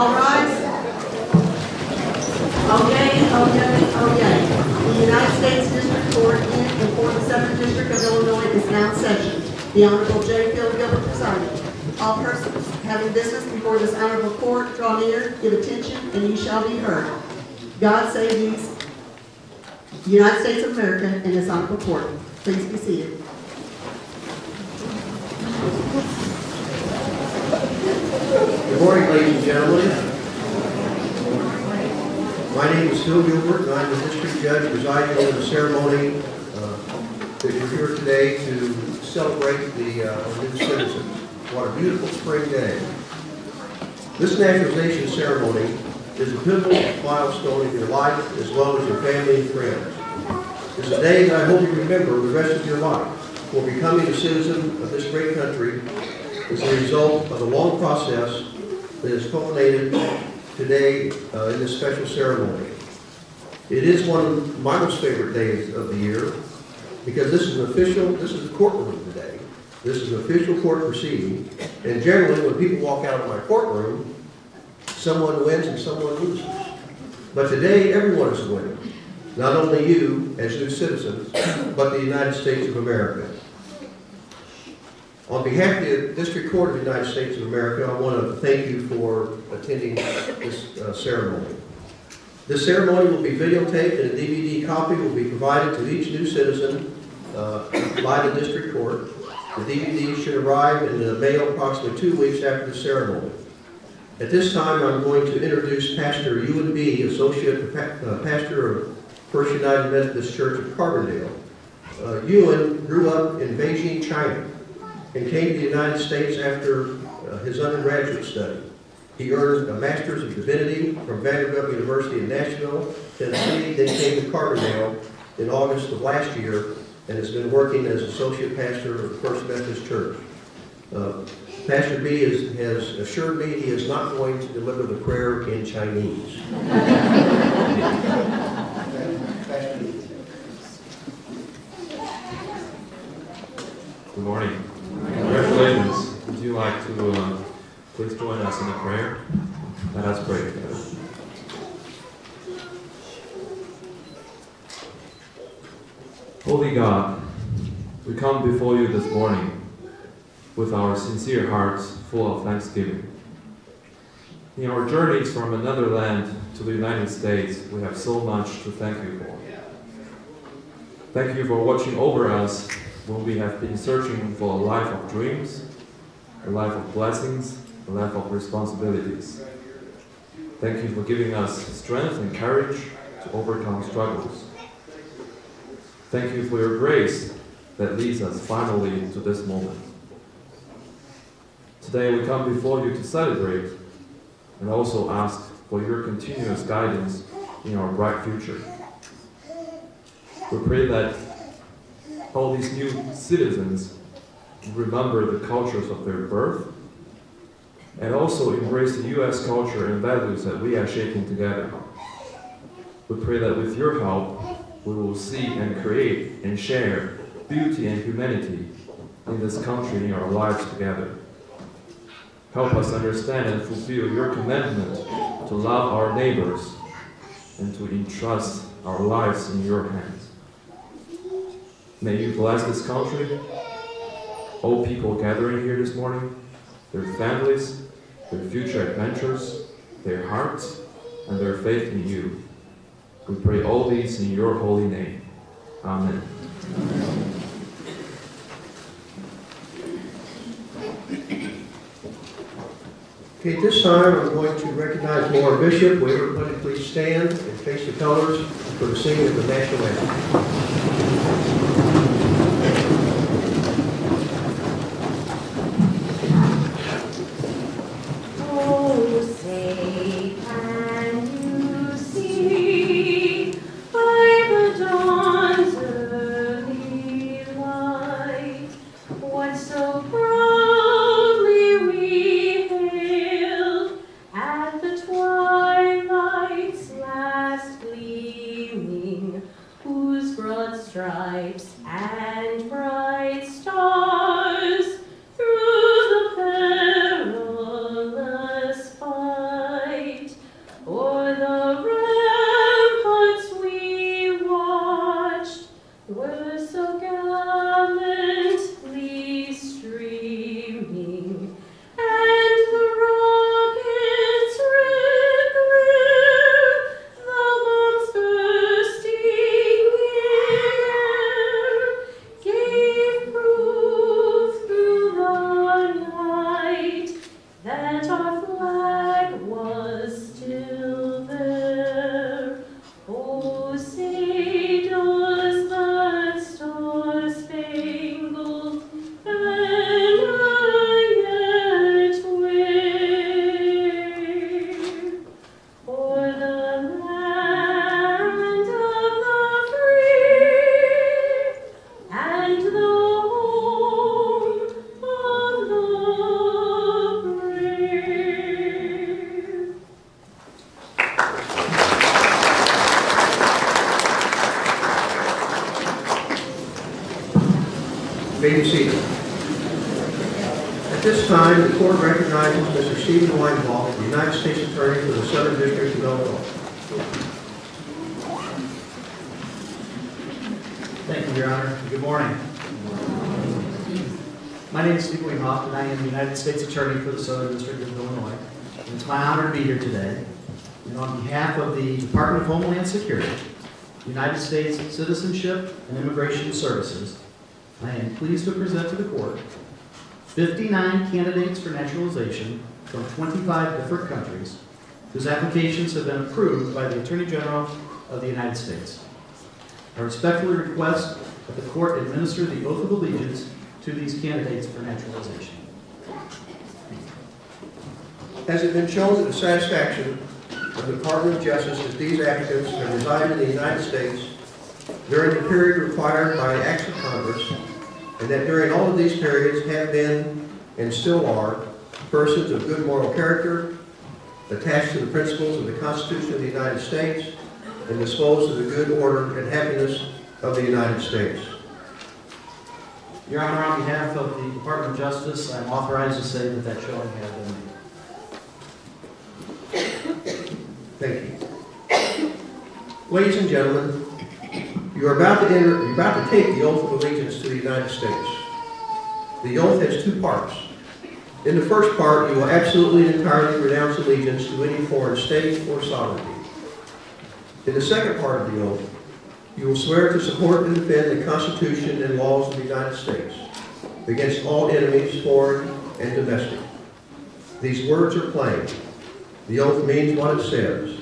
All rise. Yay, yay, oh yay. The United States District Court in the Southern District of Illinois is now in session. The Honorable J. Phil Gilbert presiding. All persons having business before this honorable court, draw near, give attention, and you shall be heard. God save these United States of America and this honorable court. Please be seated. Good morning, ladies and gentlemen. My name is Phil Gilbert, and I'm the district judge presiding over the ceremony uh, that you're here today to celebrate the uh, new citizens. What a beautiful spring day. This naturalization ceremony is a pivotal milestone in your life as well as your family and friends. It's a day that I hope you remember the rest of your life, for becoming a citizen of this great country is the result of a long process that has culminated today uh, in this special ceremony. It is one of most favorite days of the year because this is an official, this is a courtroom today. This is an official court proceeding, and generally when people walk out of my courtroom, someone wins and someone loses. But today, everyone is winning. Not only you as new citizens, but the United States of America. On behalf of the District Court of the United States of America, I want to thank you for attending this uh, ceremony. This ceremony will be videotaped and a DVD copy will be provided to each new citizen uh, by the District Court. The DVD should arrive in the mail approximately two weeks after the ceremony. At this time, I'm going to introduce Pastor Ewan B., Associate uh, Pastor of First United Methodist Church of Carbondale. Uh, Ewan grew up in Beijing, China and came to the United States after uh, his undergraduate study. He earned a Master's of Divinity from Vanderbilt University in Nashville, Tennessee, then came to Carbondale in August of last year and has been working as associate pastor of First Methodist Church. Uh, Pastor B is, has assured me he is not going to deliver the prayer in Chinese. Good morning. Congratulations. Would you like to uh, please join us in a prayer? Let us pray together. Holy God, we come before you this morning with our sincere hearts full of thanksgiving. In our journeys from another land to the United States, we have so much to thank you for. Thank you for watching over us when we have been searching for a life of dreams, a life of blessings, a life of responsibilities. Thank you for giving us strength and courage to overcome struggles. Thank you for your grace that leads us finally to this moment. Today we come before you to celebrate and also ask for your continuous guidance in our bright future. We pray that all these new citizens remember the cultures of their birth and also embrace the U.S. culture and values that we are shaping together. We pray that with your help, we will see and create and share beauty and humanity in this country in our lives together. Help us understand and fulfill your commandment to love our neighbors and to entrust our lives in your hands. May you bless this country, all people gathering here this morning, their families, their future adventures, their hearts, and their faith in you. We pray all these in your holy name. Amen. Okay, at this time, I'm going to recognize Laura Bishop. Will everybody please stand and face the colors for the singing of the national anthem. Citizenship and Immigration Services, I am pleased to present to the court 59 candidates for naturalization from 25 different countries whose applications have been approved by the Attorney General of the United States. I respectfully request that the court administer the oath of allegiance to these candidates for naturalization. Has it been shown to the satisfaction of the Department of Justice that these applicants have resided in the United States during the period required by acts of Congress, and that during all of these periods have been, and still are, persons of good moral character, attached to the principles of the Constitution of the United States, and disposed of the good order and happiness of the United States? Your Honor, on behalf of the Department of Justice, I'm authorized to say that that showing has been made. Thank you. Ladies and gentlemen, you are about to enter, you're about to take the oath of allegiance to the United States. The oath has two parts. In the first part, you will absolutely and entirely renounce allegiance to any foreign state or sovereignty. In the second part of the oath, you will swear to support and defend the Constitution and laws of the United States against all enemies, foreign and domestic. These words are plain. The oath means what it says.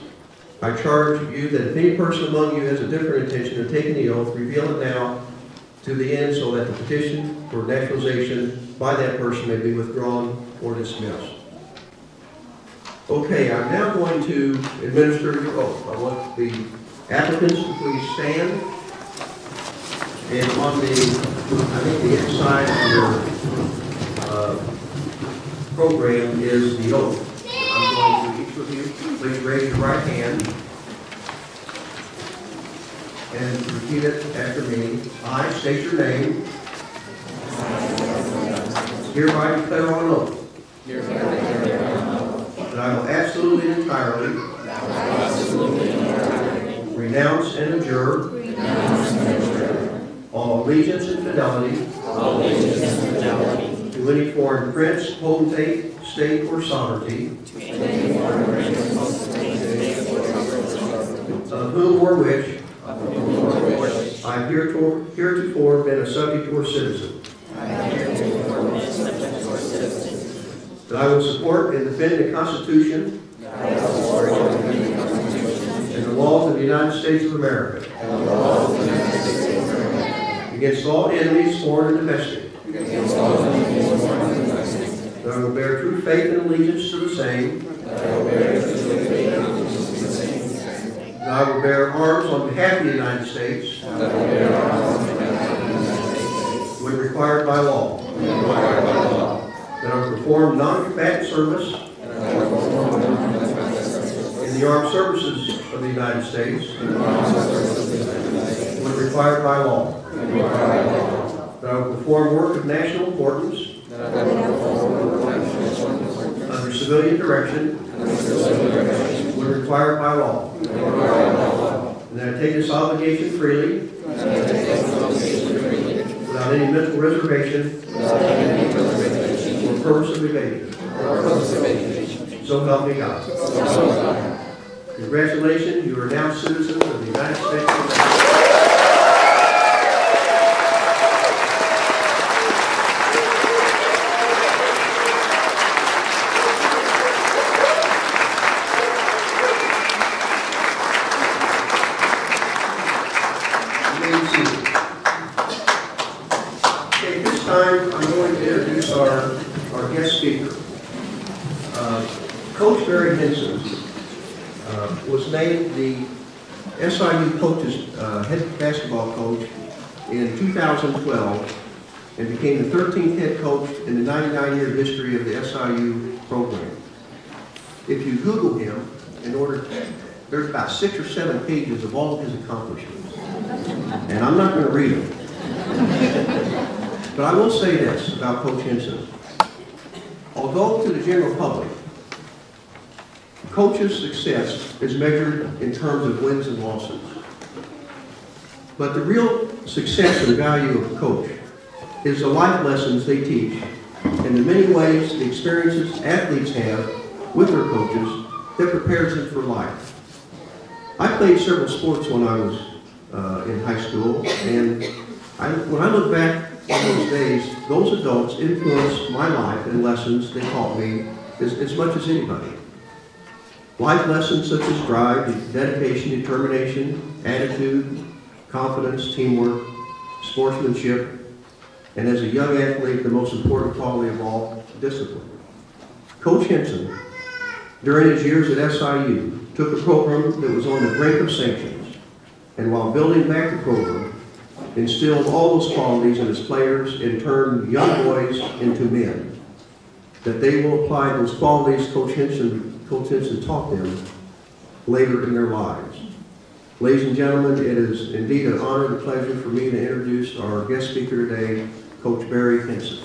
I charge you that if any person among you has a different intention of taking the oath, reveal it now to the end so that the petition for naturalization by that person may be withdrawn or dismissed. Okay, I'm now going to administer your oath. I want the applicants to please stand. And on the, I think the inside of your uh, program is the oath. Of you, please raise your right hand and repeat it after me. I state your name. Hereby declare on oath. That I will absolutely and entirely renounce and abjure all allegiance and fidelity any foreign prince, potentate, state, or sovereignty of whom or which I have heretofore heretofore been a subject or citizen. That I will support and defend the Constitution and the laws of the United States of America against all enemies, foreign and domestic. That I will bear true faith and allegiance to the same. That I will bear arms on behalf of the United States. When required by law. That I will perform non-combatant service. In the armed services of the United States. When required by law. That I will perform work of national importance. Under civilian direction. When required by law. And that I take this obligation freely. Without any mental reservation. Or purpose of evasion. So help me God. Congratulations, you are now citizens of the United States of America. You may be seated. Okay, at this time, I'm going to introduce our, our guest speaker. Uh, Coach Barry Hinson uh, was named the SIU coaches, uh, head basketball coach in 2012 and became the 13th head coach in the 99-year history of the SIU program. If you Google him, in order, there's about six or seven pages of all of his accomplishments. And I'm not going to read them. But I will say this about Coach Hinson. Although to the general public, coach's success is measured in terms of wins and losses. But the real success and value of a coach is the life lessons they teach and the many ways the experiences athletes have with their coaches that prepares them for life. I played several sports when I was uh, in high school, and I, when I look back on those days, those adults influenced my life and lessons they taught me as, as much as anybody. Life lessons such as drive, dedication, determination, attitude, confidence, teamwork, sportsmanship, and as a young athlete, the most important quality of all, discipline. Coach Hinson, during his years at SIU, took a program that was on the brink of sanctions, and while building back the program, instilled all those qualities in his players and turned young boys into men. That they will apply those qualities Coach Hinson, Coach Hinson taught them later in their lives. Ladies and gentlemen, it is indeed an honor and a pleasure for me to introduce our guest speaker today, Coach Barry Hinson.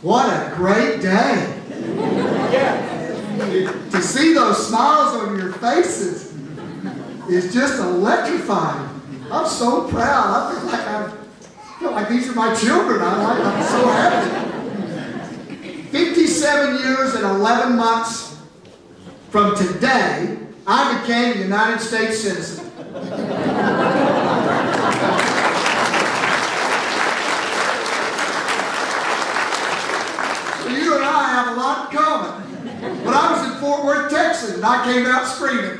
What a great day. yeah. To see those smiles on your faces is just electrifying. I'm so proud. I feel like I feel like these are my children. I'm like I'm so happy. 57 years and 11 months from today, I became a United States citizen. You and I have a lot in common. When I was in Fort Worth, Texas, and I came out screaming.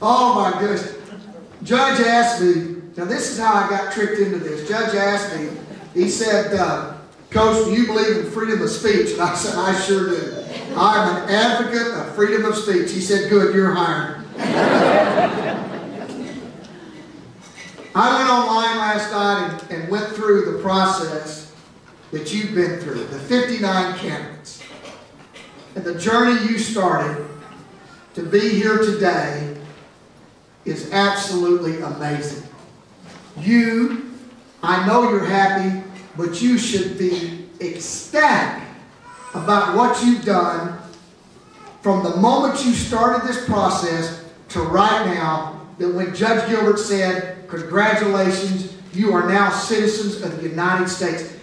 oh my goodness. Judge asked me, now this is how I got tricked into this. Judge asked me, he said, uh, Coach, do you believe in freedom of speech? And I said, I sure do. I'm an advocate of freedom of speech. He said, good, you're hired. I went online last night and, and went through the process that you've been through, the 59 candidates, and the journey you started to be here today is absolutely amazing. You, I know you're happy, but you should be ecstatic about what you've done from the moment you started this process to right now, that when Judge Gilbert said, congratulations, you are now citizens of the United States.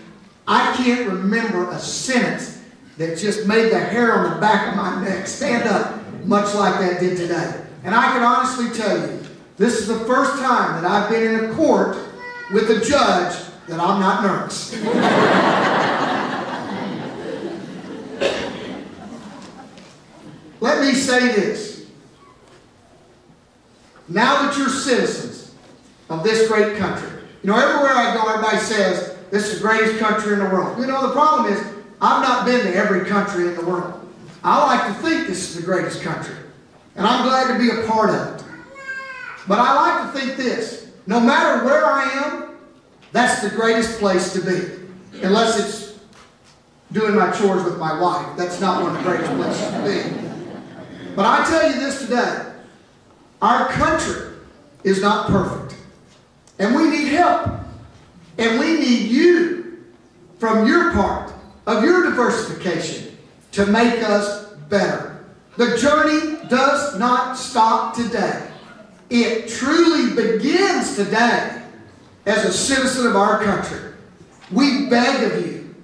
I can't remember a sentence that just made the hair on the back of my neck stand up much like that did today. And I can honestly tell you, this is the first time that I've been in a court with a judge that I'm not nervous. Let me say this. Now that you're citizens of this great country, you know, everywhere I go, everybody says, this is the greatest country in the world. You know, the problem is, I've not been to every country in the world. I like to think this is the greatest country. And I'm glad to be a part of it. But I like to think this, no matter where I am, that's the greatest place to be. Unless it's doing my chores with my wife. That's not one of the greatest places to be. But I tell you this today, our country is not perfect. And we need help. And we need you from your part of your diversification to make us better. The journey does not stop today. It truly begins today as a citizen of our country. We beg of you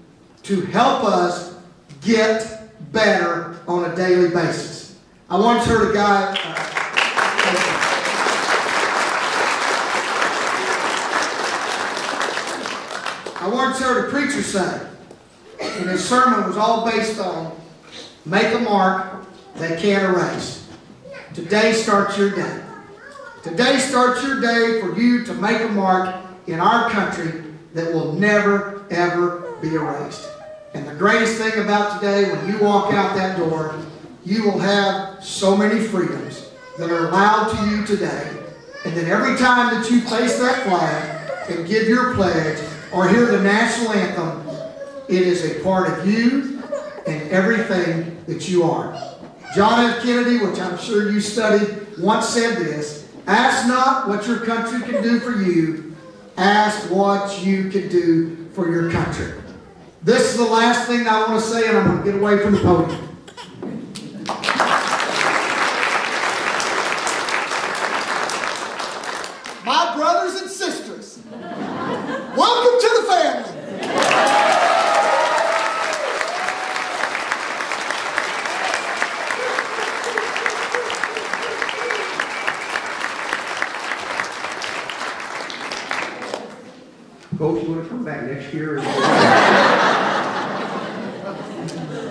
to help us get better on a daily basis. I once heard a guy. Uh, I once heard a preacher say, and his sermon was all based on make a mark they can't erase. Today starts your day. Today starts your day for you to make a mark in our country that will never, ever be erased. And the greatest thing about today, when you walk out that door, you will have so many freedoms that are allowed to you today. And that every time that you place that flag and give your pledge or hear the national anthem, it is a part of you and everything that you are. John F. Kennedy, which I'm sure you studied, once said this Ask not what your country can do for you, ask what you can do for your country. This is the last thing I want to say, and I'm going to get away from the podium. My brothers and sisters, welcome to the family. back next year.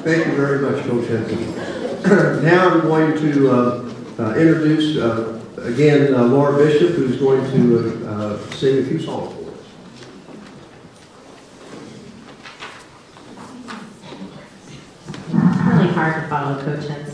Thank you very much, Coach Hinson. now I'm going to uh, uh, introduce, uh, again, uh, Laura Bishop, who's going to uh, sing a few songs. It's really hard to follow Coach Hinson.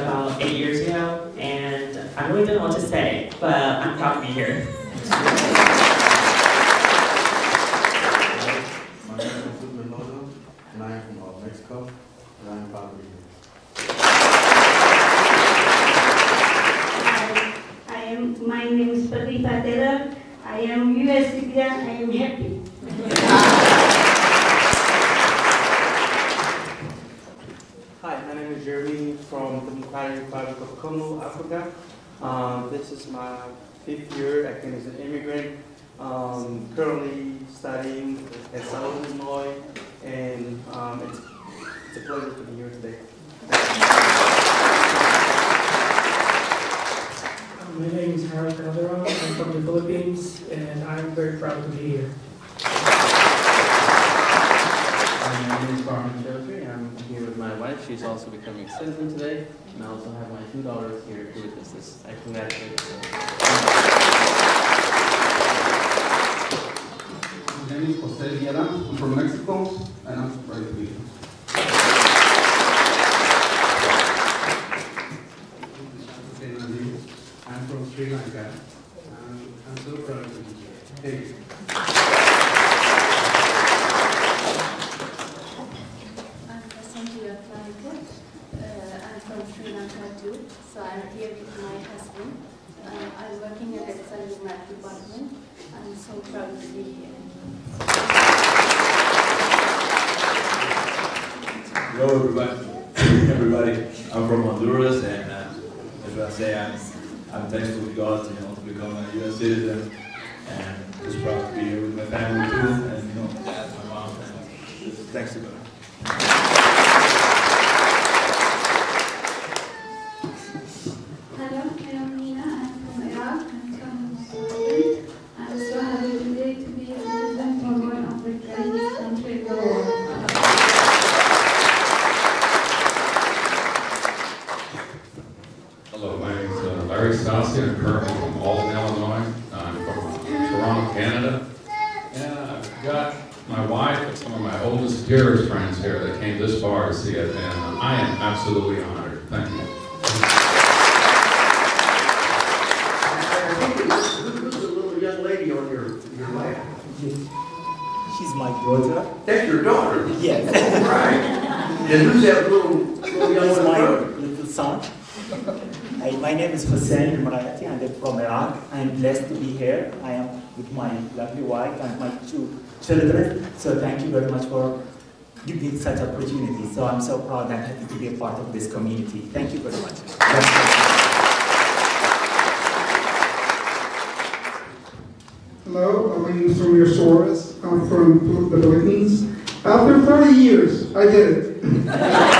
about eight years ago, and I really didn't know what to say, but I'm proud to be here. today, and I also have my two daughters here who this is actually actually. Lady on your, your lap. She's my daughter. That's your daughter? Yes. All right. And who's that little, little young my little son. I, my name is Hussein Imrati. I'm from Iraq. I'm blessed to be here. I am with my lovely wife and my two children. So thank you very much for giving such opportunity. So I'm so proud and happy to be a part of this community. Thank you very much. Hello, I'm from Samir I'm from the Philippines. After 40 years, I did it.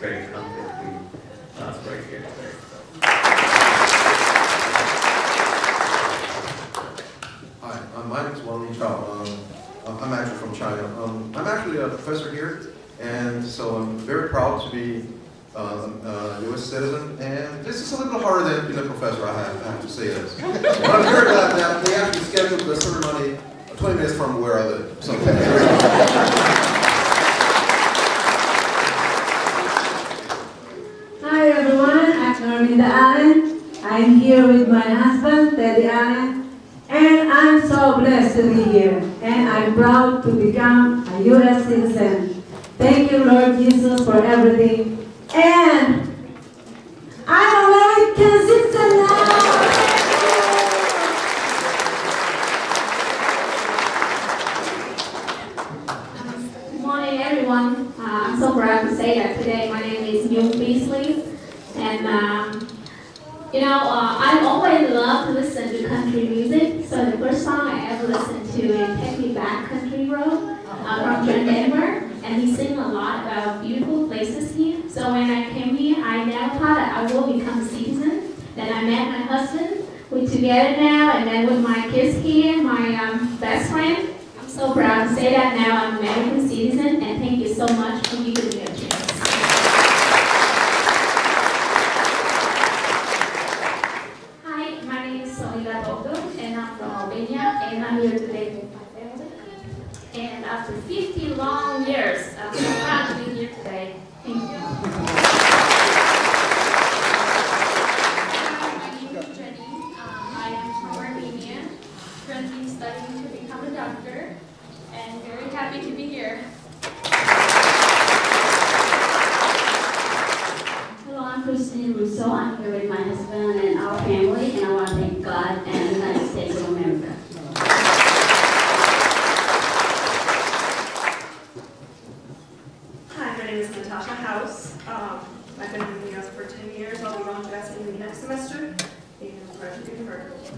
great to us right here today. Hi, um, my name is Wang Chao. Um, uh, I'm actually from China. Um, I'm actually a professor here, and so I'm very proud to be um, a U.S. citizen. And this is a little harder than being a professor, I have, I have to say this. but I'm very glad that they actually scheduled the ceremony 20 minutes from where I live. So I'm here with my husband, Teddy Allen, and I'm so blessed to be here. And I'm proud to become a U.S. citizen. Thank you, Lord Jesus, for everything. And I'm American citizen now. Good morning, everyone. Uh, I'm so proud to say that today my name is Yoon Beasley. And, um, you know, uh, I've always loved to listen to country music. So the first song I ever listened to is Take Me Back Country Road uh, from John Denver. And he sings a lot about beautiful places here. So when I came here, I thought that I will become a citizen. Then I met my husband. We're together now, and then with my kids here, my um, best friend. I'm so proud to say that now I'm an American citizen, and thank you so much for giving me a chance. Hi, my name is Sonia Toto, and I'm from Albania, and I'm here today with my family. And after 50 long years, I'm so proud to be here today. Thank you. Hi, my name is Jenny. Um, I am from Armenia, currently studying to become a doctor, and very happy to be here. Hello, I'm Christine Russo. I'm here with my husband and our family, and I want to thank God and the United States of America. Hi, my name is Natasha House. Um, I've been in the US for 10 years. I'll be going to SMU next semester in graduate university. My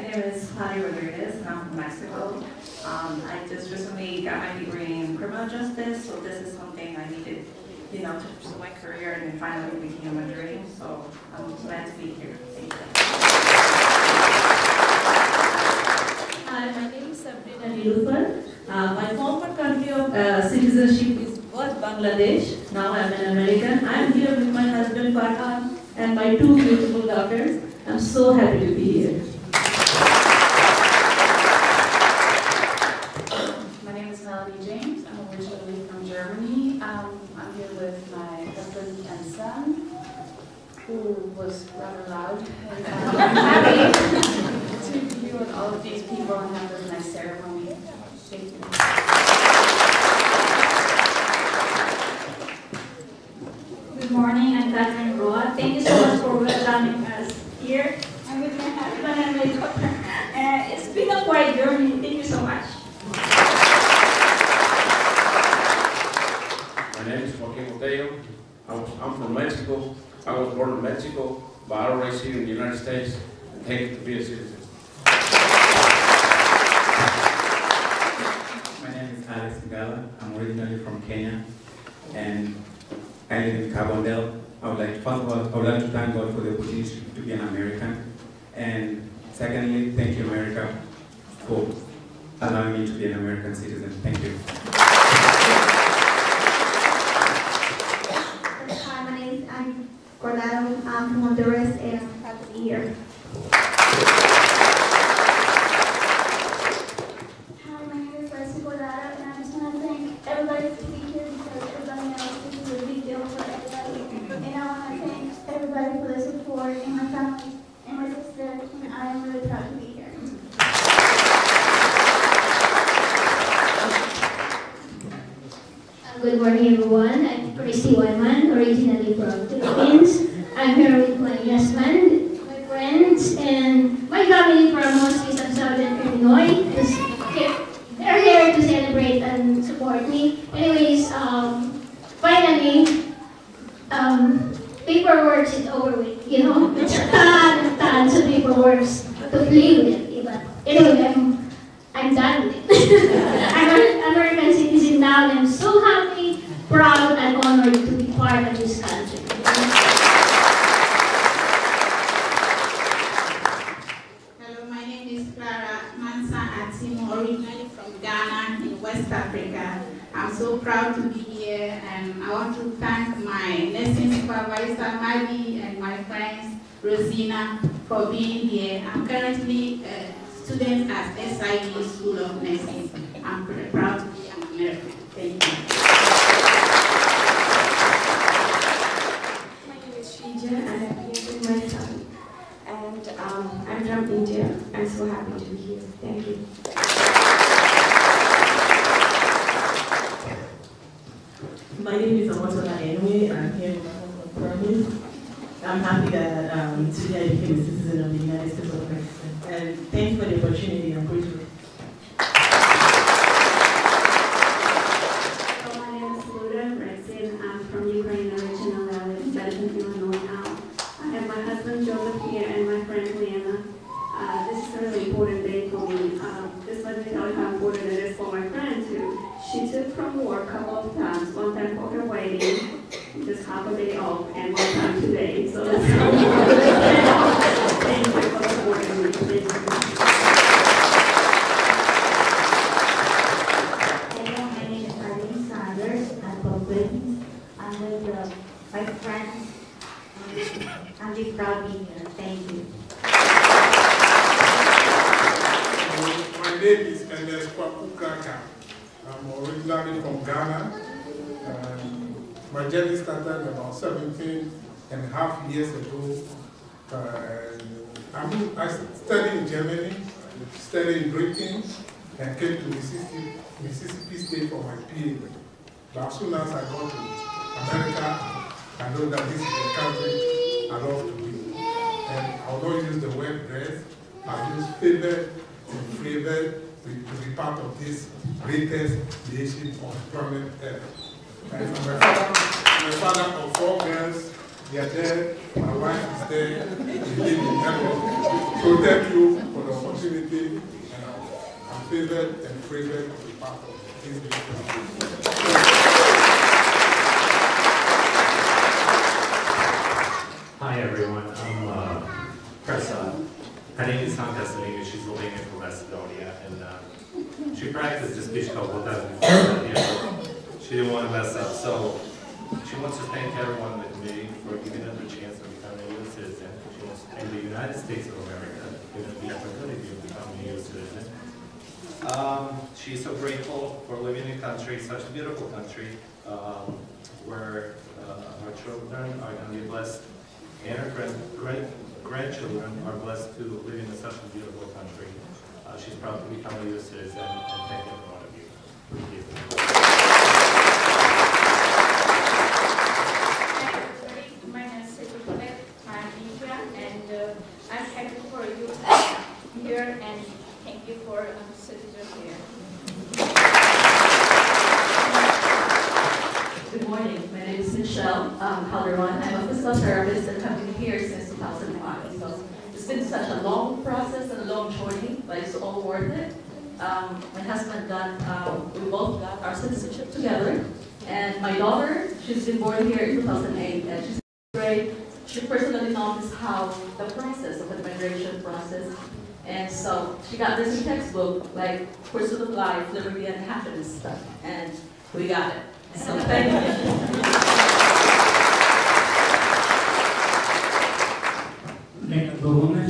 name is Claudia Rodriguez, and I'm from Mexico. Um, I just recently got my degree in criminal justice, so this is something I needed, you know, to pursue my career, and it finally became a dream. So I'm glad to be here. Thank you. Hi, my name is Sabrina Nilufar. Uh, my former country of uh, citizenship is was Bangladesh. Now I'm an American. I'm here with my husband Farhan and my two beautiful daughters. I'm so happy to be here. My name is Melody James. I'm originally from Germany. Um, I'm here with my husband and son, who was rather loud. And, um, I'm happy to be here with all of these people and have this nice ceremony. Thank you. Good morning, I'm Catherine Roa. Thank you so much for welcoming us here. I'm with my husband and my daughter. Uh, it's been a quite journey. Thank you so much. My name is Joaquin Mateo. I was, I'm from Mexico. I was born in Mexico, but I was raised here in the United States. And thank you to be a citizen. My name is Alex Ngala. I'm originally from Kenya, and I live in Carbondale. I would like to, first of all, I would like to thank God for the opportunity to be an American, and secondly, thank you, America, for allowing me to be an American citizen. Thank you. I am so happy, proud, and honored to be part of this country. Hello, my name is Clara Mansa Atimo, originally from Ghana in West Africa. I'm so proud to be here, and I want to thank my nursing supervisor, Maggie and my friends, Rosina, for being here. I'm currently a student at SIU School of Nursing. I'm proud Amen. practiced this speech a couple times before, you know, she didn't want to mess up. So she wants to thank everyone with me for giving her the chance to become a U.S. citizen. She wants to thank the United States of America for the opportunity to become a U.S. citizen. Um, she's so grateful for living in a country, such a beautiful country, um, where uh, our children are going to be blessed and her grand grand grandchildren are blessed to live in such a beautiful country which is probably become uses, and, and thank you for all of you. Thank you. worth it. Um, my husband got, um, we both got our citizenship together. And my daughter, she's been born here in 2008, and she's great. She personally noticed how the process of the migration process. And so she got this textbook, like Pursuit of Life, Liberty, and Happiness stuff. And we got it. So thank you. Thank you.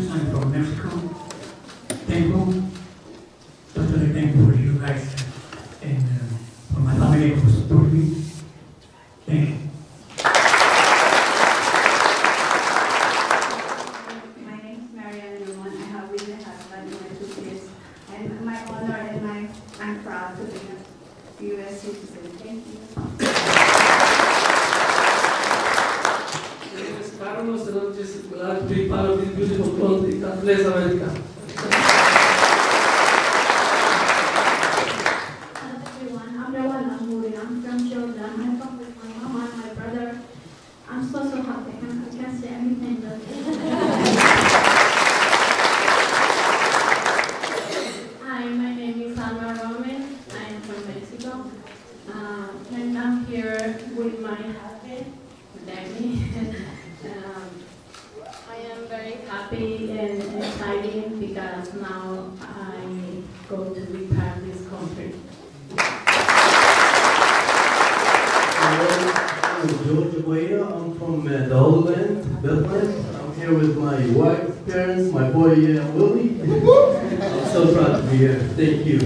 Bethlehem. I'm here with my wife, parents, my boy uh, Willie. I'm so proud to be here. Thank you.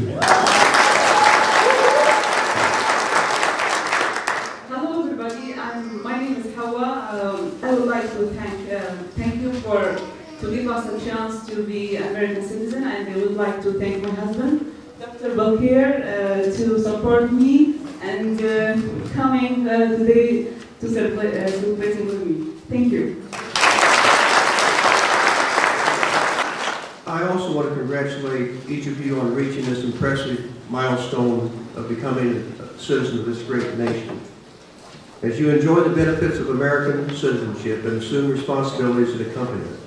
Hello, everybody. I'm, my name is Hawa. Um, I would like to thank um, thank you for to give us a chance to be American citizen, and I would like to thank my husband, Dr. Bakir, uh, to support me and uh, coming uh, today to celebrate uh, celebrating with me. Thank you. I also want to congratulate each of you on reaching this impressive milestone of becoming a citizen of this great nation. As you enjoy the benefits of American citizenship and assume responsibilities that accompany it,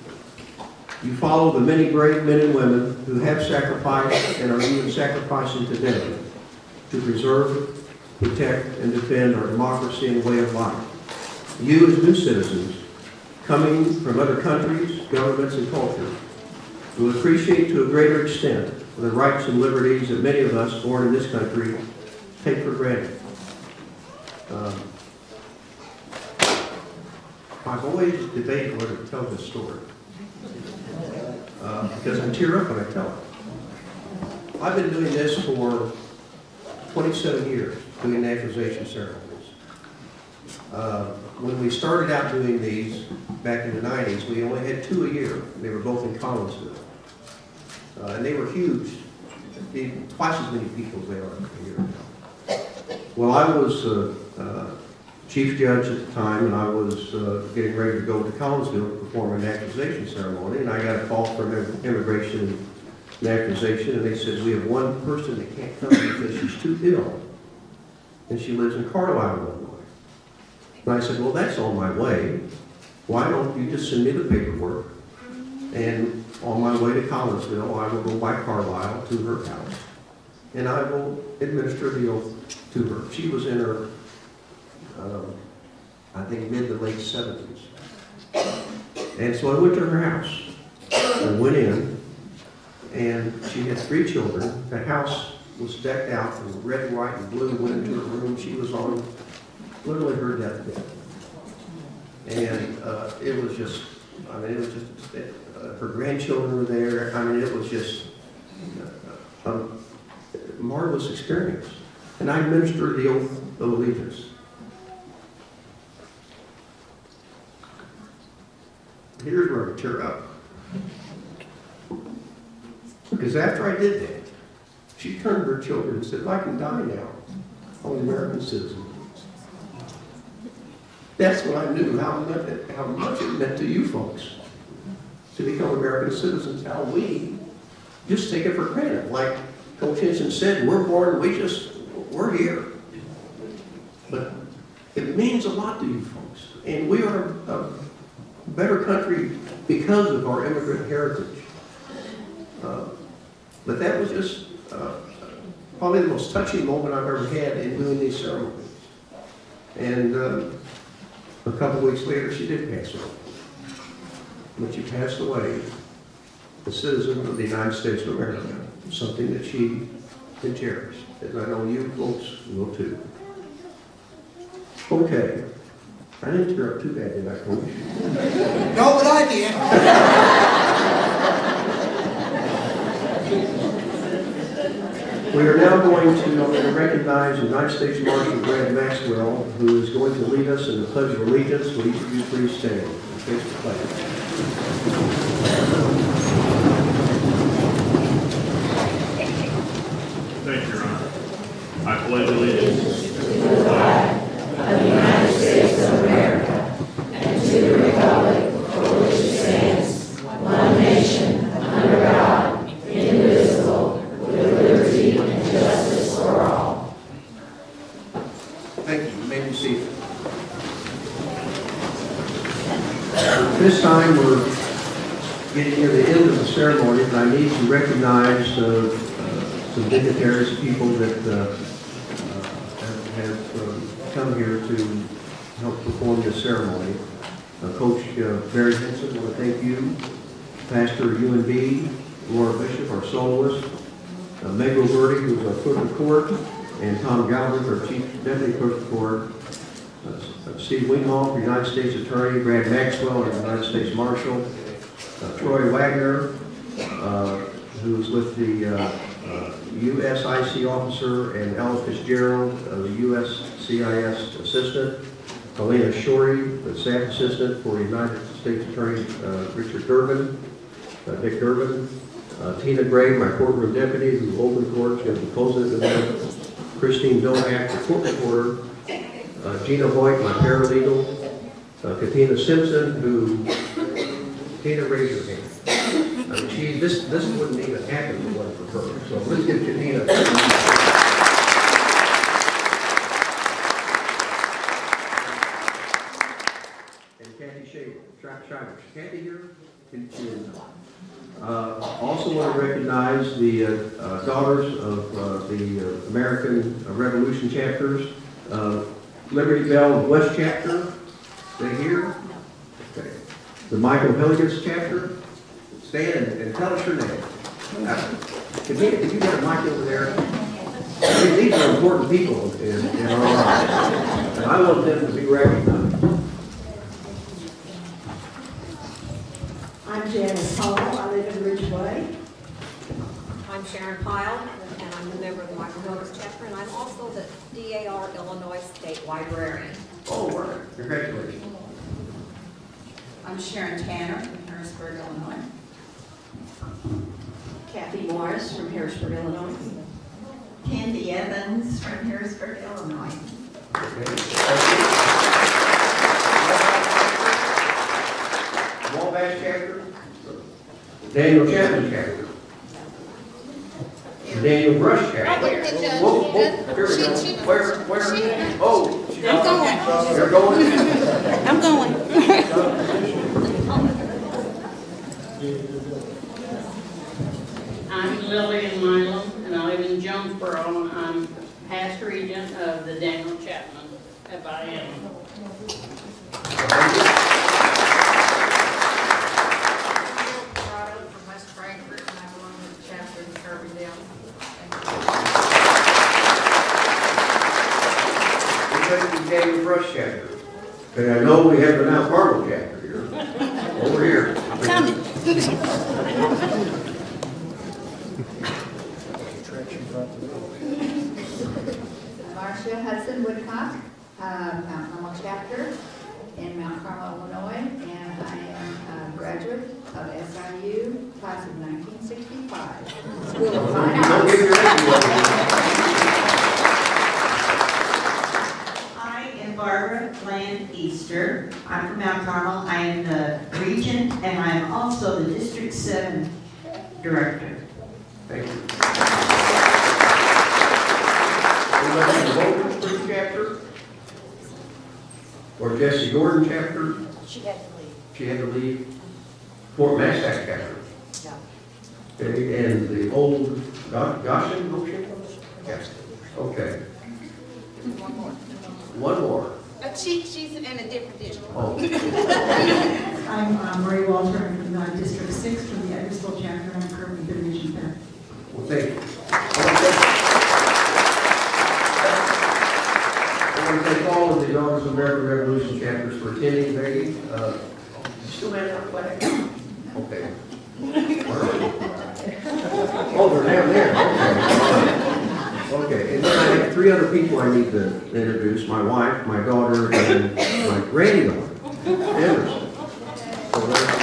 you follow the many brave men and women who have sacrificed and are even sacrificing today to preserve, protect, and defend our democracy and way of life. You, as new citizens, coming from other countries, governments, and cultures, will appreciate to a greater extent the rights and liberties that many of us born in this country take for granted. Um, I've always debated whether to tell this story uh, because I tear up when I tell it. I've been doing this for 27 years, doing naturalization ceremonies. Uh, when we started out doing these back in the 90s, we only had two a year. They were both in Collinsville. Uh, and they were huge, twice as many people as they are a year ago. Well, I was uh, uh, chief judge at the time, and I was uh, getting ready to go to Collinsville to perform a naturalization ceremony, and I got a call from Immigration and Naturalization, and they said, we have one person that can't come because she's too ill, and she lives in Carlisle, Illinois. And I said, well, that's on my way. Why don't you just send me the paperwork? And on my way to Collinsville, I will go by Carlisle to her house, and I will administer the oath to her. She was in her, um, I think, mid to late seventies. And so I went to her house. Went in, and she had three children. The house was decked out in red, white, and blue. Went into her room. She was on literally her deathbed. And uh, it was just, I mean, it was just, uh, her grandchildren were there. I mean, it was just a marvelous experience. And I administered the oath of allegiance. Here's where I tear up. Because after I did that, she turned to her children and said, if I can die now, I'm an American citizen. That's when I knew how much, how much it meant to you folks to become American citizens, how we just take it for granted. Like Coach Hinson said, we're born, we just, we're here. But it means a lot to you folks. And we are a better country because of our immigrant heritage. Uh, but that was just uh, probably the most touching moment I've ever had in doing these ceremonies. And uh, a couple weeks later, she did pass away. But she passed away a citizen of the United States of America, something that she can cherish, as I know you folks will too. Okay. I didn't tear up too bad, did I, Coach? No, but I did. We are now going to, I'm going to recognize United States Marshal Grant Maxwell, who is going to lead us in the Pledge of Allegiance. Will each of you please stand and face the pledge? Thank you, Your Honor. I pledge allegiance to the flag of the United States of America and to the republic for which it stands, Thank you. You may be seated. This time, we're getting near the end of the ceremony, and I need to recognize uh, uh, some dignitaries, people that uh, uh, have have, um, come here to help perform this ceremony. Uh, Coach uh, Barry Hinson, I want to thank you. Pastor UNB, Laura Bishop, our soloist, uh, Meg Roberti, who's our clerk of court, and Tom Galbraith, our chief deputy clerk of court, uh, Steve United States Attorney, Brad Maxwell, our United States Marshal, uh, Troy Wagner, uh, who's with the uh, uh, USIC officer, and Ella Fitzgerald, uh, the USCIS assistant, Elena Shorey, the staff assistant for United States Attorney uh, Richard Durbin, uh, Dick Durbin, uh, Tina Gray, my courtroom deputy, who opened courts, going to be closing Christine Domak, the court reporter, uh, Gina Hoyt, my paralegal, uh, Katina Simpson, who, Tina, raise your hand. I mean, she, this, this wouldn't even happen if it wasn't for her, so let's give Katina. And Kathy Shaver, Shivers. Kathy here? Uh, Also want to recognize the uh, uh, daughters of uh, the uh, American Revolution chapters. Uh, Liberty Bell West chapter, they here? Okay. The Michael Hillegas chapter, stand and and tell us your name. Uh, Can you, can you get a mic over there? I mean, These are important people in, in our lives, and I want them to be recognized. I'm Janice Hall, I live in Ridgeway. I'm Sharon Pyle, and I'm a member of the Michael Hillis chapter, and I'm also the DAR Illinois State Librarian. Oh, word. congratulations. I'm Sharon Tanner from Harrisburg, Illinois. Kathy Morris from Harrisburg, Illinois. Candy Evans from Harrisburg, Illinois. Wabash chapter, Daniel Chapman chapter, Daniel Brush chapter. Whoa, whoa, here we go. Where, where, oh. I'm going. You're going? I'm going. I'm Lillian Mylum, and I live in Jonesboro, and I'm past regent of the Daniel Chapman FIA. Corrado from West Frankfort, and I belong to the chapter in Carbondale. We take the Daniel Brush chapter. And I know we have the Mount Carmel chapter here. Over here. Marcia Hudson Woodcock, uh, Mount Carmel chapter in Mount Carmel, Illinois, and I am a graduate of SIU, class of 1965. School of Fine Don't give your age I am Barbara Bland Easter. I'm from Mount Carmel. I am the regent and I am also the District Seven Director. Thank you. We left the Vulcan Street chapter. Or Jesse Gordon chapter. She had to leave. She had to leave. Fort Massac chapter. Yeah. Okay, and the old Go- Goshen, Goshen? Yes. Okay, One more. one more. But she, she's in a different district. Oh. I'm uh, Marie Walter, I'm from uh, District Six, from the Edwardsville chapter, I'm currently the division head. Well, thank you. I want to thank all of the Daughters of American Revolution chapters for attending. They, uh, you still have our flag? Okay. Where? Oh, they're down there, okay. Okay, and then I have three other people I need to introduce, my wife, my daughter, and my granddaughter, Emerson. So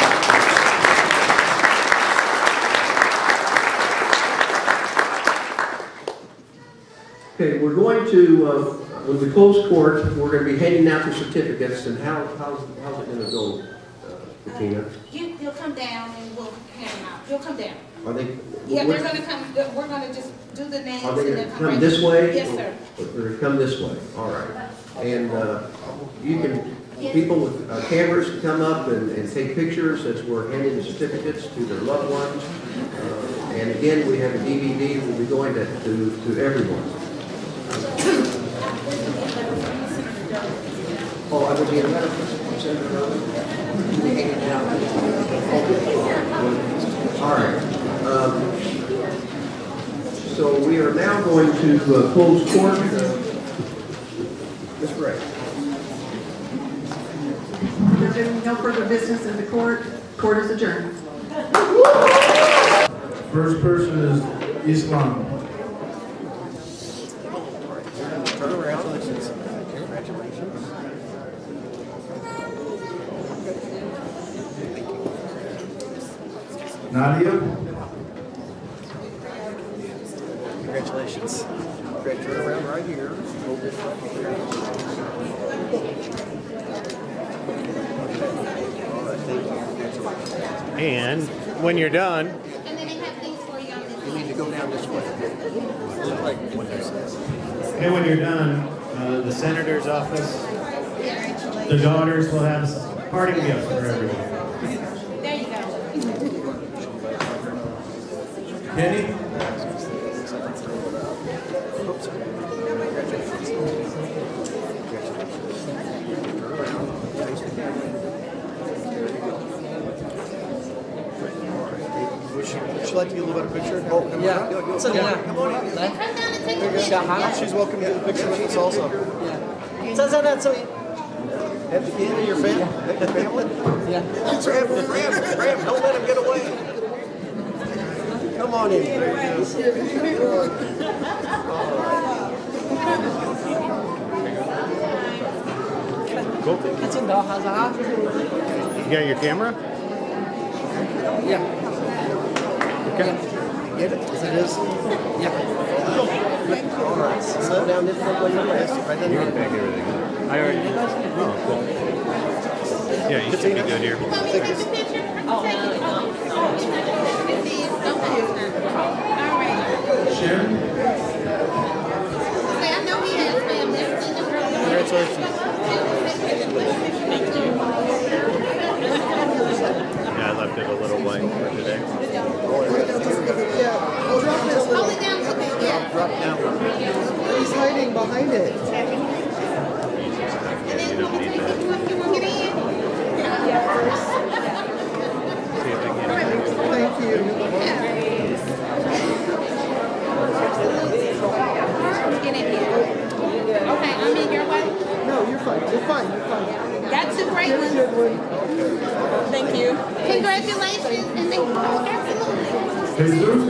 Okay, we're going to, uh, when we close court, we're going to be handing out the certificates, and how, how's, how's it going to go, uh, Katina? You, you'll come down and we'll hand them out. You'll come down. Are they? Yeah, they're gonna come, we're gonna just do the names Are and they then to come come this way? Yes, sir. They're going to come this way, all right. And uh, you can, people with uh, cameras can come up and, and take pictures as we're handing the certificates to their loved ones. Uh, And again, we have a DVD will be going to, to, to everyone. Oh, I will be in letter. Senator Rowland? You hanging out? All right. Um, So we are now going to uh, close court. Uh, Ms. Gray. There being no further business in the court, court is adjourned. First person is Islam. Turn around. Congratulations. Nadia. Congratulations. Great turn around right here. Hold this right here. All right, thank you. Congratulations. And when you're done, You need to go down this way. and when you're done, uh, the senator's office, the daughters will have parting gifts for everyone. There you go. Kenny. Would you, would she like to get a little better picture? Oh, come Yeah. on. Go, go. So, yeah. Come on in. There you go. Uh-huh. She's welcome to get a picture with us also. So, so that's so. At the end of your family? At your family? Yeah. Grab him, grab him, grab him. Don't let him get away. Come on in. There you go. It's in the. You got your camera? Yeah. Okay. Get it? Is it his? Yeah. All right. Slow down this one when you're last. Right down You there. can pack everything. I already. Oh, cool. Yeah, you should be good here. Take this. Sharon. Yeah, I left it a little blank for today. Drop down. He's hiding behind it. You don't need that. See if I can. Thank you. Okay, I'm in your way. No, you're fine. You're fine. You're fine. Got two great You're a ones. good one. Thank you. Congratulations and thank you. Absolutely.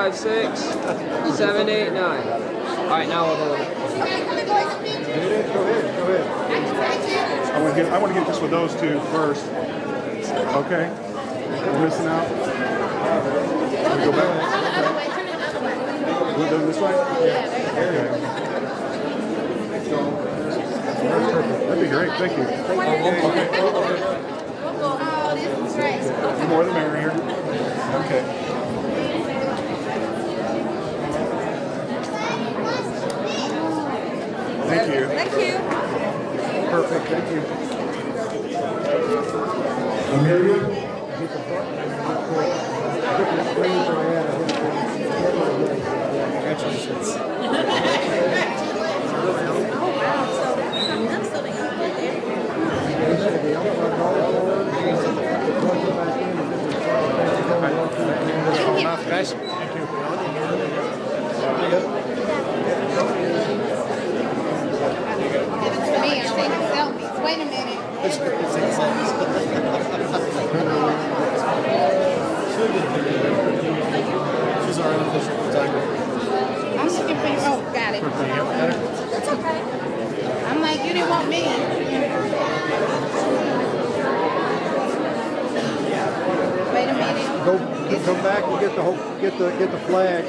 five, six, seven, eight, nine. All right, now we'll do it. Go ahead, go ahead. I want to get, I this with those two first. Okay, we're missing out. We go back. We're doing this way. Okay. That'd be great. Thank you. Okay. Oh, More the merrier. Okay. Thank you. Perfect, thank you. Amelia? Congratulations. oh, wow. So that's something else right there. come back and get the, get the, get the flag.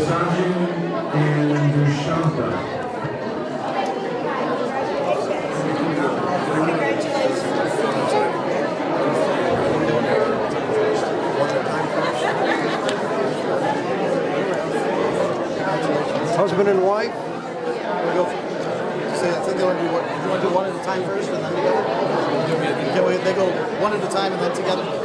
And Dushanta. Husband and wife? Say, I think they want to do, what, want to do one at a time first and then together? Can we, they go one at a time and then together?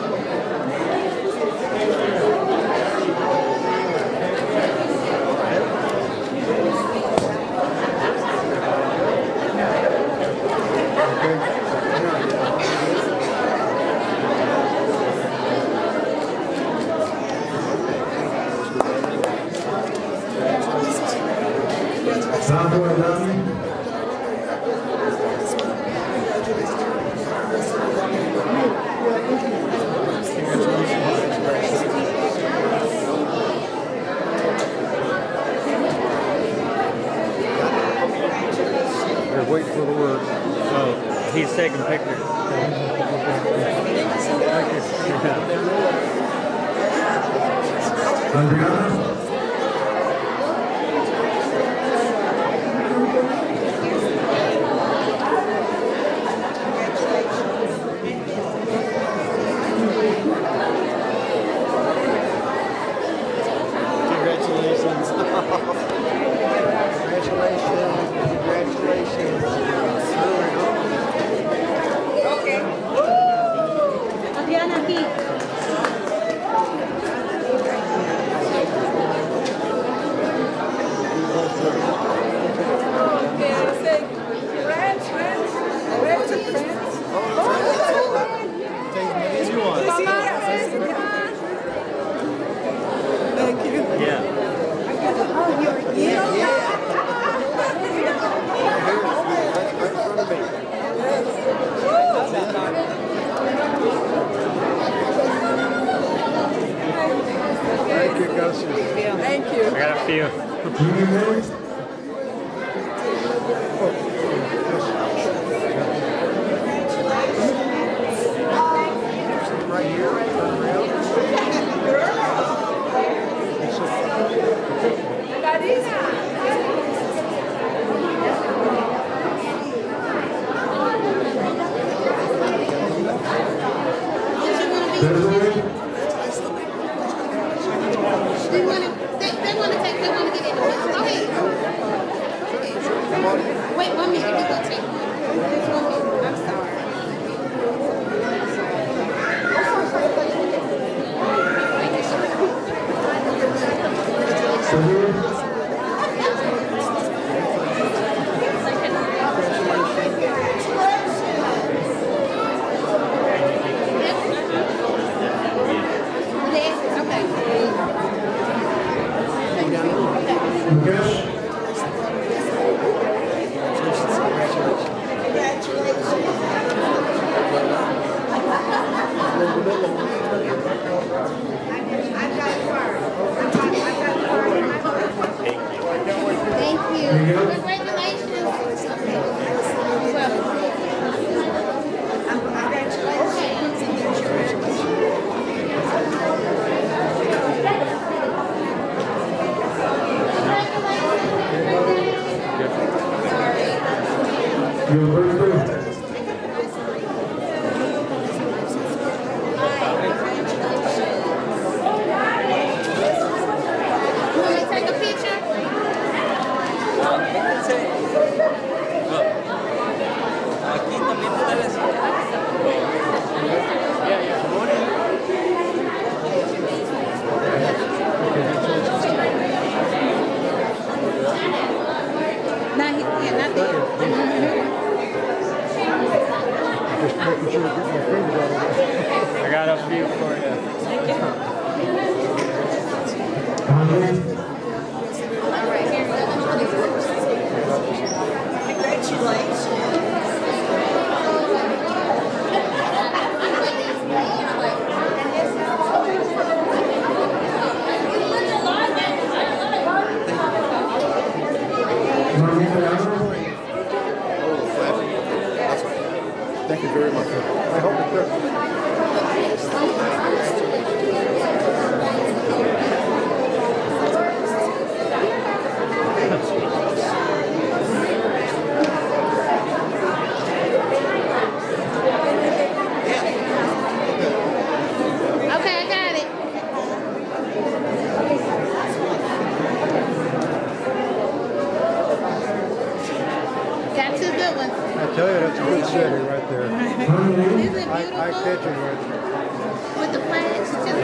I tell you, that's a good city right there. Isn't it beautiful? I, I catch it right there. With the flags, too.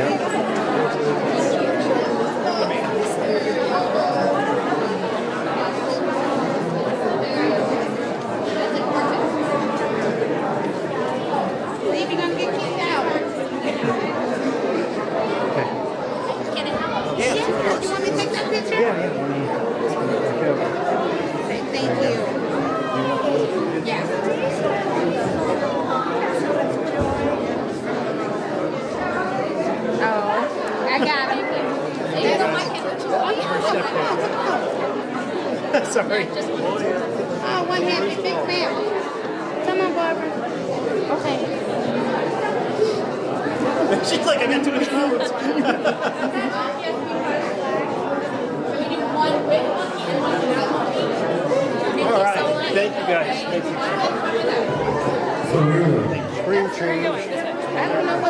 Yeah. sorry. Just one. Oh, one hand, big man. Come on, Barbara. Okay. She's like, I got too much problems. All right. Thank you guys. Thank you. Thank you. Thank you. Thank you. Thank you.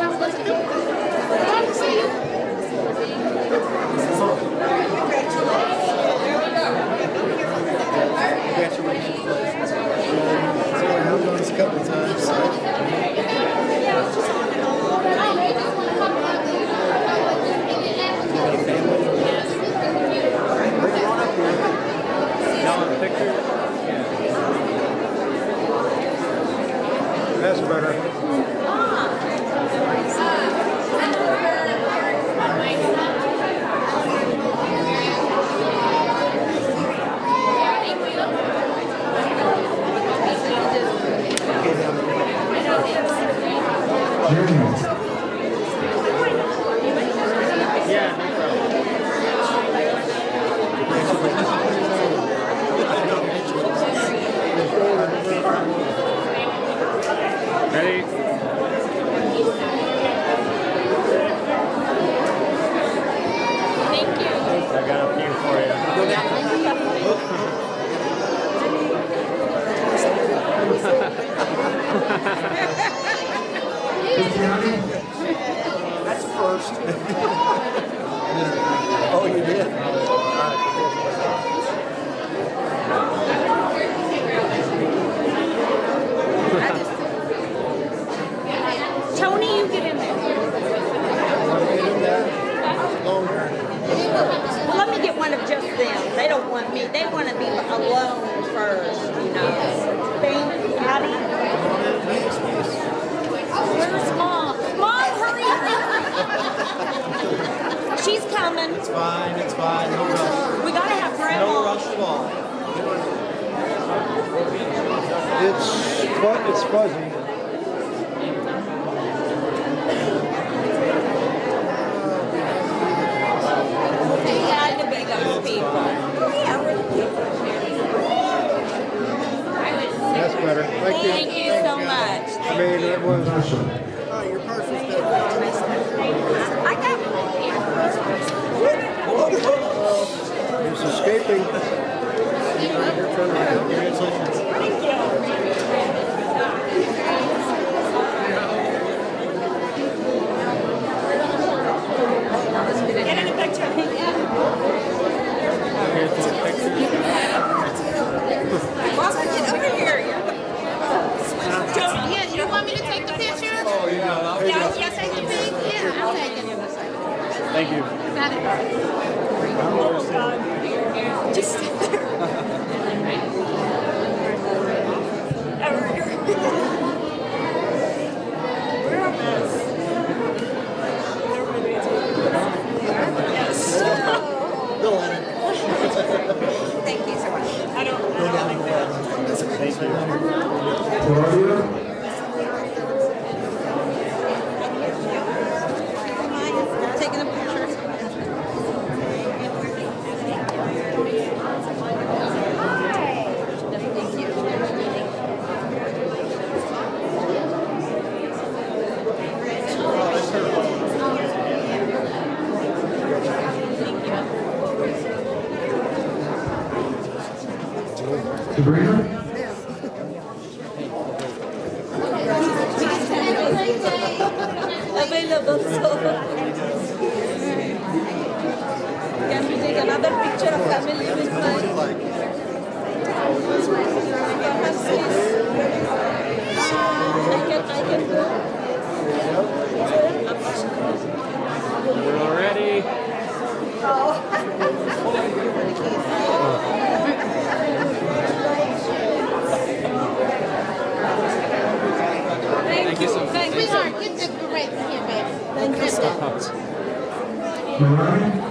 Mariah?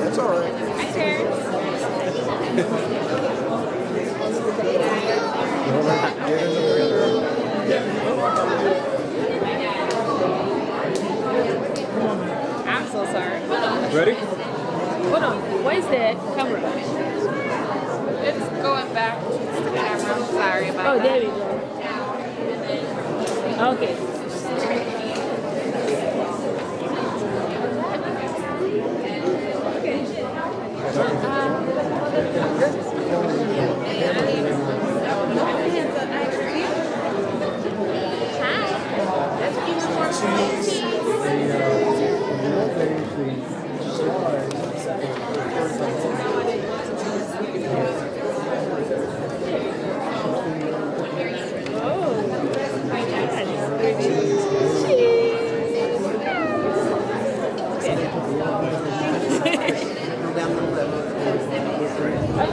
That's all right. Hi, Terrence. I'm so sorry. Ready? Hold on. Where's the camera? It's going back to the camera. Sorry about Oh, that. there we go. Okay.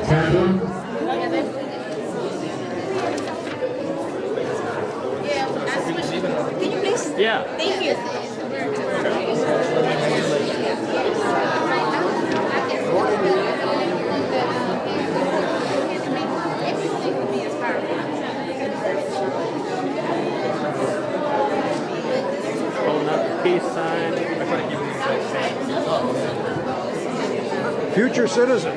Catherine? Can you please? Yeah. Thank you. Holding up the peace sign. Future citizen.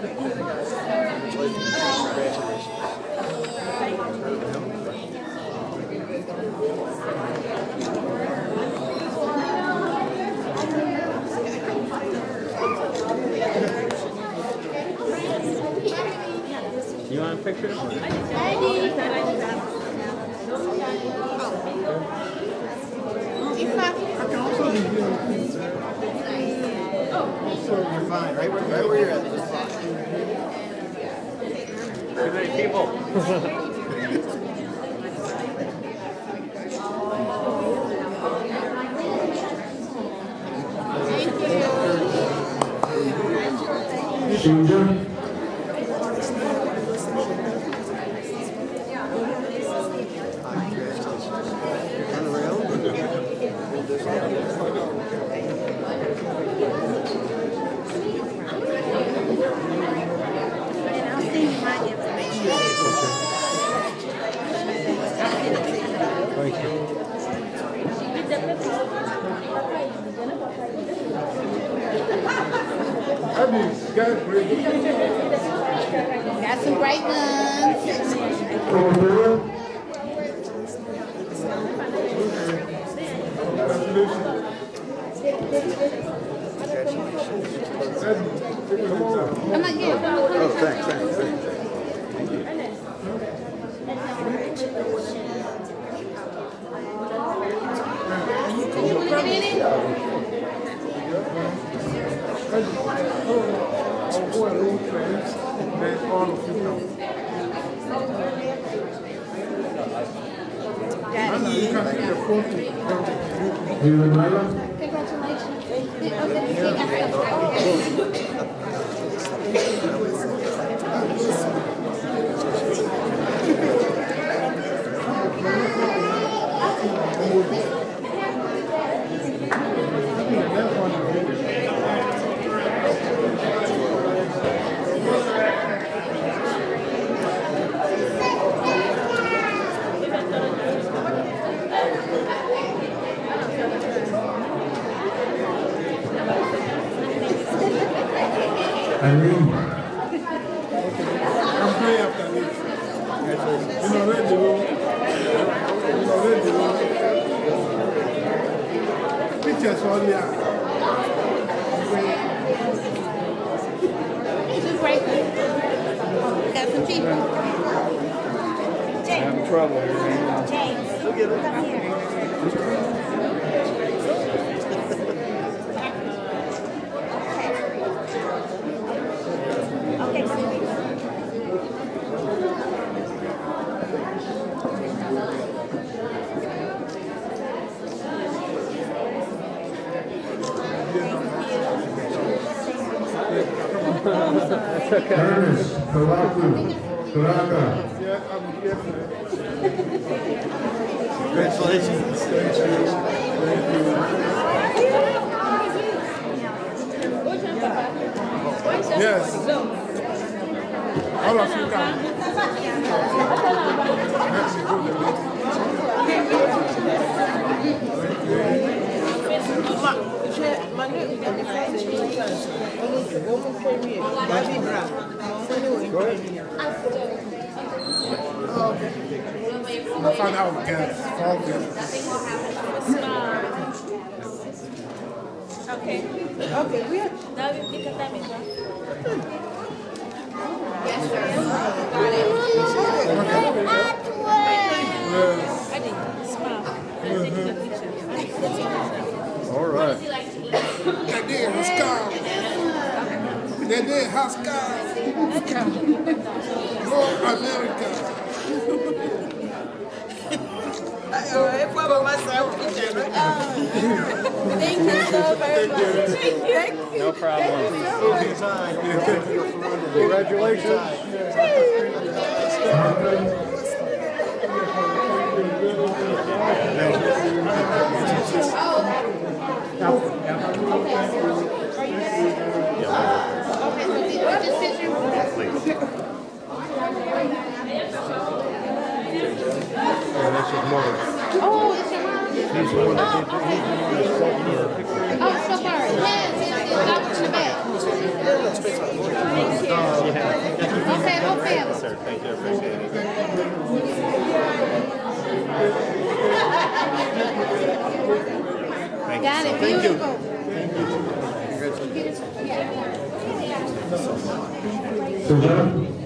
You want a picture? I can also do you. You're fine, right? Right where people. pictures on oh, there. Got some people. James. I'm in trouble. James, come here. Ernest, Karaku, Karaka. Congratulations. Thank you. You. Yes. All of you. Thank you. I found out we got focus. Okay. Okay, we are. Up that measure. I did. Smile. All right. That did, let's go. Guys. North America. Thank you so very much. No problem. Congratulations. Mother. Oh, it's your mom? He's the one that did, he's the one that sold me the picture. Oh, so sorry. Okay, whole. Thank you, appreciate it. Thank Got you. Thank you. Beautiful. Thank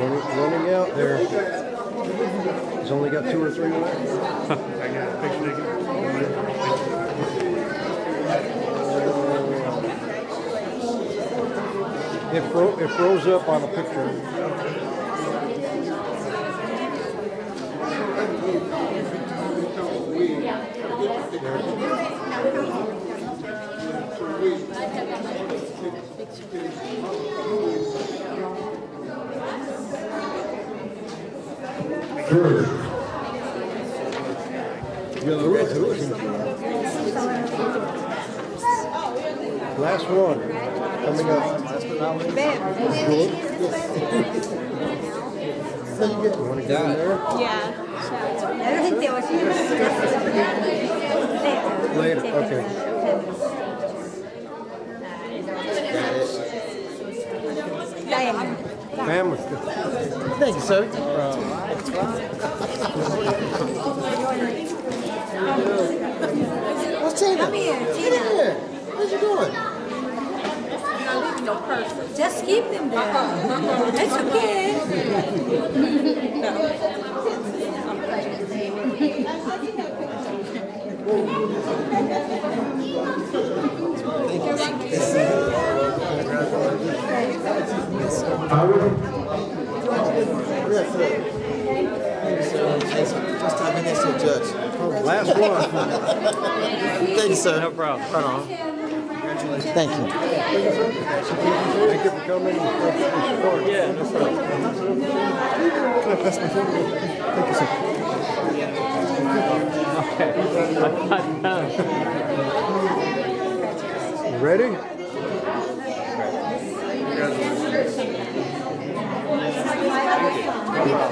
Running, running out there. He's only got two or three left. I got a picture. It fro, it froze up on a picture. Yours. Last one, coming up. You wanna get in there? Yeah. Later, okay. Family. Thank you, sir. Uh, What's Tina? Come here, Tina. Get in here. What you doing? Just keep them there. It's okay. Just time in next to the judge. Last one. Thank you, sir. No problem. Right on. Thank you. Thank you for coming. Yeah, no problem. Can I pass my phone? Thank you, sir. You ready?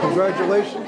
Congratulations.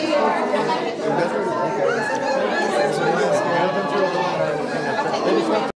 Okay.